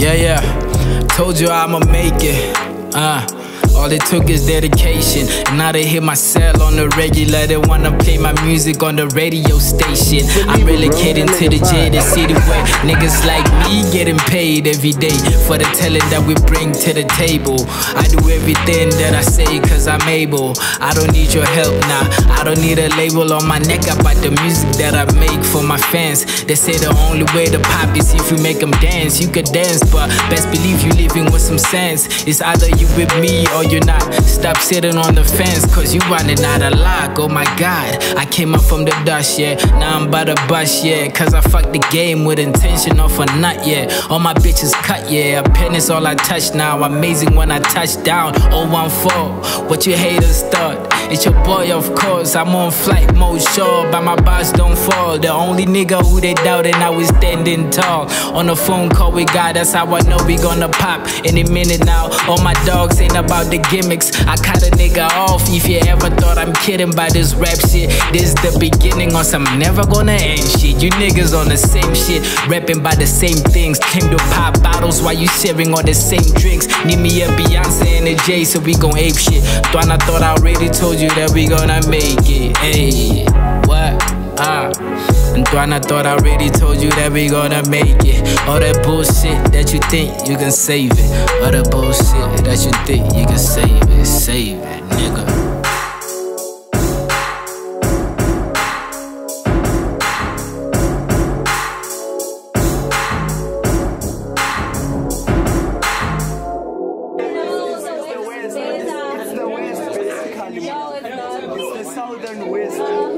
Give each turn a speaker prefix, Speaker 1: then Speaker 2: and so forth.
Speaker 1: Yeah, yeah. Told you I'ma make it. Uh. All it took is dedication. And now they hit my cell on the regular. They wanna play my music on the radio station. I'm relocating to the jaded city where niggas like me getting paid every day for the talent that we bring to the table. I do everything that I say cause I'm able. I don't need your help now. I don't need a label on my neck about the music that I make for my fans. They say the only way to pop is if you make them dance. You can dance, but best believe you living with some sense. It's either you with me or you're not. Stop sitting on the fence, cause you running out of luck. Oh my god, I came up from the dust, yeah. Now I'm by the bus, yeah. Cause I fucked the game with intention of a nut, yeah. All my bitches cut, yeah. A pen is all I touch now. Amazing when I touch down. 014, what you haters thought. It's your boy, of course. I'm on flight mode, sure. But my boss don't fall. The only nigga who they doubted I was standing tall. On a phone call we got, that's how I know we gonna pop any minute now. All my dogs ain't about the gimmicks. I cut a nigga off if you ever thought I'm kidding by this rap shit. This the beginning on some never gonna end shit. You niggas on the same shit, rapping by the same things. Came to pop bottles while you sharing all the same drinks. Need me a Beyonce and a J so we gon' ape shit. Thought I thought I already told you that we gonna make it. Hey, what? Ah. And Thought I thought I already told you that we gonna make it. All that bullshit that you think you can save it. All the bullshit that you think you can save it. Save it, nigga.
Speaker 2: southern wisdom.